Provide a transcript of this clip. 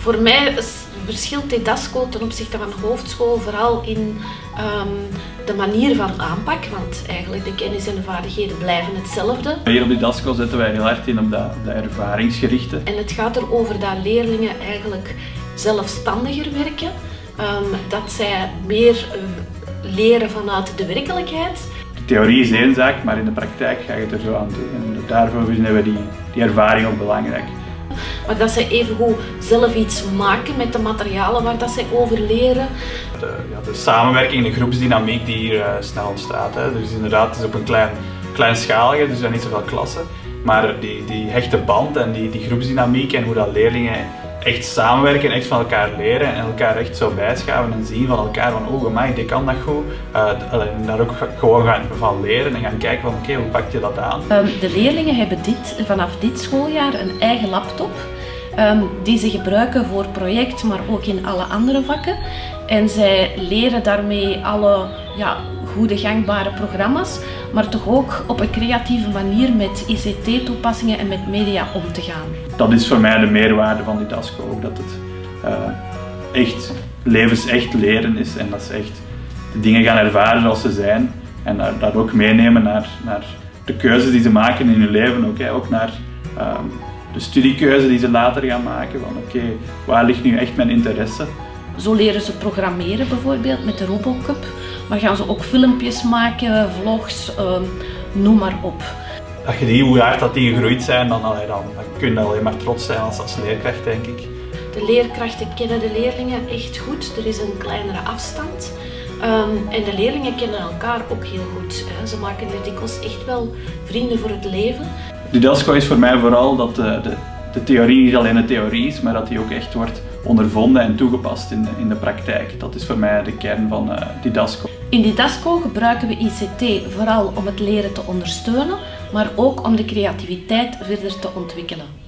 Voor mij verschilt Didasco ten opzichte van hoofdschool vooral in ehm, de manier van aanpak, want eigenlijk de kennis en de vaardigheden blijven hetzelfde. Hier op Didasco zetten wij heel hard in op dat, dat ervaringsgerichte. En het gaat erover dat leerlingen eigenlijk zelfstandiger werken, ehm, dat zij meer uh, leren vanuit de werkelijkheid. De theorie is één zaak, maar in de praktijk ga je het er zo aan doen. En daarvoor vinden we die, die ervaring ook belangrijk maar dat zij evengoed zelf iets maken met de materialen waar dat zij over leren. De, ja, de samenwerking, de groepsdynamiek die hier uh, snel ontstaat. Hè. Dus inderdaad, het is op een klein, kleinschalige, dus er zijn niet zoveel klassen. Maar die, die hechte band en die, die groepsdynamiek en hoe dat leerlingen echt samenwerken, echt van elkaar leren en elkaar echt zo bijschaven en zien van elkaar van oh amai, die kan dat goed. Uh, en daar ook gewoon gaan van leren en gaan kijken van oké, hoe pak je dat aan? Um, de leerlingen hebben dit, vanaf dit schooljaar een eigen laptop. Um, die ze gebruiken voor project, maar ook in alle andere vakken. En zij leren daarmee alle ja, goede gangbare programma's, maar toch ook op een creatieve manier met ICT-toepassingen en met media om te gaan. Dat is voor mij de meerwaarde van Didasco, ook dat het uh, echt levensecht leren is en dat ze echt de dingen gaan ervaren zoals ze zijn en dat ook meenemen naar, naar de keuzes die ze maken in hun leven, ook, hè, ook naar um, de studiekeuze die ze later gaan maken, van oké, okay, waar ligt nu echt mijn interesse? Zo leren ze programmeren bijvoorbeeld met de Robocup, maar gaan ze ook filmpjes maken, vlogs, um, noem maar op. Als je die, hoe hard dat die gegroeid zijn, dan, dan, dan kun je alleen maar trots zijn als, als leerkracht, denk ik. De leerkrachten kennen de leerlingen echt goed. Er is een kleinere afstand. Um, en de leerlingen kennen elkaar ook heel goed. Hè. Ze maken er dikwijls echt wel vrienden voor het leven. Didasco is voor mij vooral dat de, de, de theorie niet alleen een theorie is, maar dat die ook echt wordt ondervonden en toegepast in de, in de praktijk. Dat is voor mij de kern van uh, Didasco. In Didasco gebruiken we ICT vooral om het leren te ondersteunen, maar ook om de creativiteit verder te ontwikkelen.